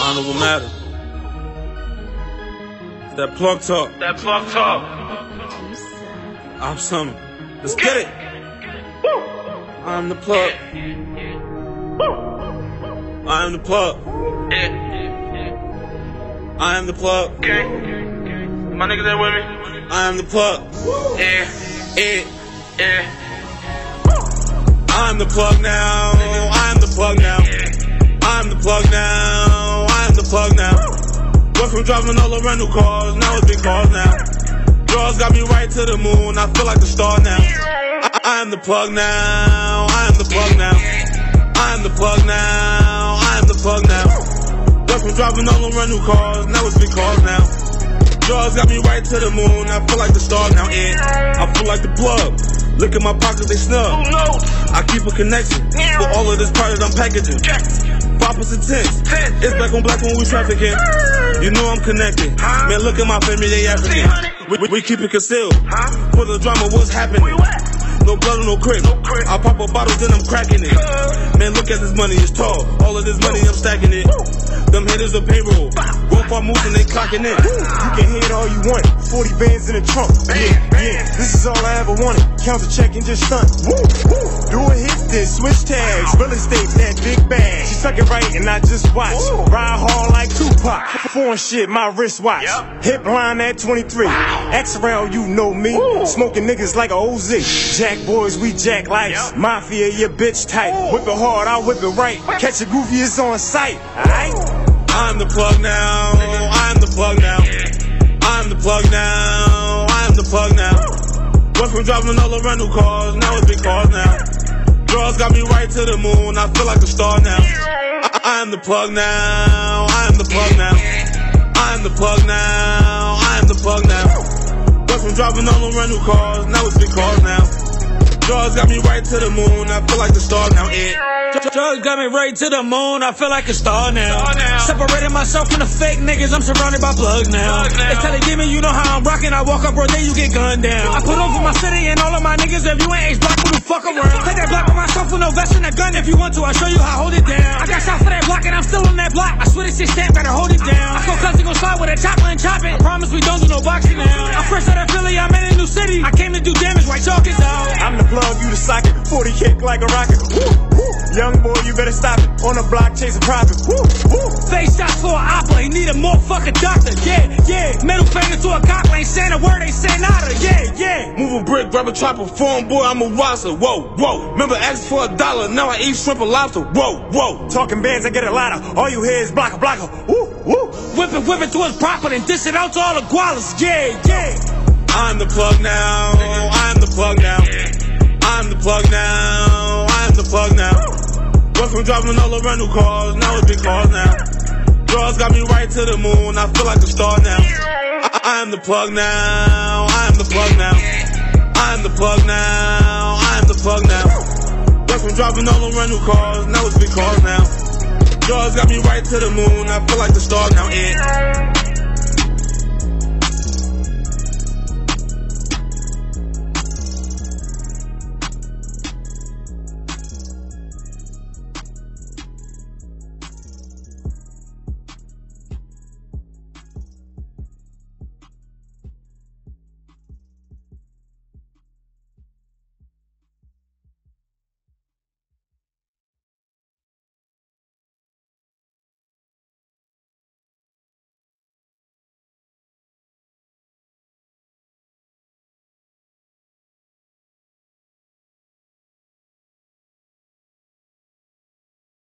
Honorable matter. That plug talk. That plug talk. I'm some. Let's get it. I'm the plug. I am the plug. I am the plug. Okay. My niggas there with me? I am the plug. Yeah. Yeah. I'm the plug now. The plug now. I'm the plug now. I'm the plug now. Went from driving all the rental cars, now it's big cars now. Draws got me right to the moon. I feel like a star now. I- I'm the plug now. I'm the plug now. I'm the plug now. I'm the plug now. Went from driving all the rental cars, now it's big cars now. Draws got me right to the moon. I feel like the star now. Yeah, I feel like the plug. Look at my pockets, they snug. Who knows? I keep a connection for all of this product I'm packaging. Percent tense. Tense. It's black on black when we trafficking. You know I'm connected. Huh? Man, look at my family, they African. We, we, we keep it concealed. Huh? For the drama, what's happening? No blood or no crib. No crib. I pop a bottle, then I'm cracking it. Uh. Man, look at this money, it's tall. All of this money, I'm stacking it. Them haters are payroll. Go far moves and they clocking in. You can hate all you want. 40 bands in the trunk. Yeah, yeah, this is all I ever wanted. Count the check and just stunt. Do a hit, then switch tags. Real estate, that big bag. She suck it right and I just watch. Ride hard like Tupac. Foreign shit, my wristwatch. Yup. Hip line at 23. X around, you know me. Smoking niggas like a OZ. Jack boys, we jack Yup. Mafia, your bitch tight. Whip it hard, I whip it right. Catch a goofy, it's on sight. Alright? I'm the plug now. I'm the plug now. I'm the plug now. I'm the plug now. Went from driving all the rental cars, now it's big cars now. Draws got me right to the moon. I feel like a star now. I- I'm the plug now. I'm the plug now. I'm the plug now. I'm the plug now. Went from driving all the rental cars, now it's big cars now. Draws got me right to the moon. I feel like a star now. It. Drugs got me right to the moon. I feel like a star now. Now. Separated myself from the fake niggas. I'm surrounded by plugs now. Plugs now. They tell they give me, you know how I'm rocking. I walk up bro, day you get gunned down. I put over my city and all of my niggas. If you ain't H block, who the fuck around? Take that block with myself with no vest and a gun. If you want to, I'll show you how hold it down. I got shot for that block and I'm still on that block. I swear this shit stamp, gotta hold it down. I saw cousin gon' slide with a chopper and chop it. I promise we don't do no boxing now. I'm fresh out of Philly, I'm in a new city. I came socket. 40 kick like a rocket. Woo, woo. Young boy, you better stop it. On the block, chasing profit. Woo, woo. Face shots for an opera, he need a motherfucking doctor. Yeah, yeah. Middle finger to a cop, ain't saying a word, ain't saying nada. Yeah, yeah. Move a brick, grab a chopper, phone boy, I'm a roster. Whoa, whoa. Remember asking for a dollar, now I eat shrimp and lobster. Whoa, whoa. Talking bands, I get a lot of. All you hear is blocker, blocker. Woo, woo. Whip it, whip it to his proper and dish it out to all the gualas. Yeah, yeah. I'm the plug now. I'm the plug now. I'm the plug now. I'm the plug now. Went from driving all the rental cars, now it's big cars now. Draws got me right to the moon. I feel like a star now. I- I'm the plug now. I'm the plug now. I'm the plug now. I'm the plug now. Went from driving all the rental cars, now it's big cars now. Draws got me right to the moon. I feel like the star now. Yeah.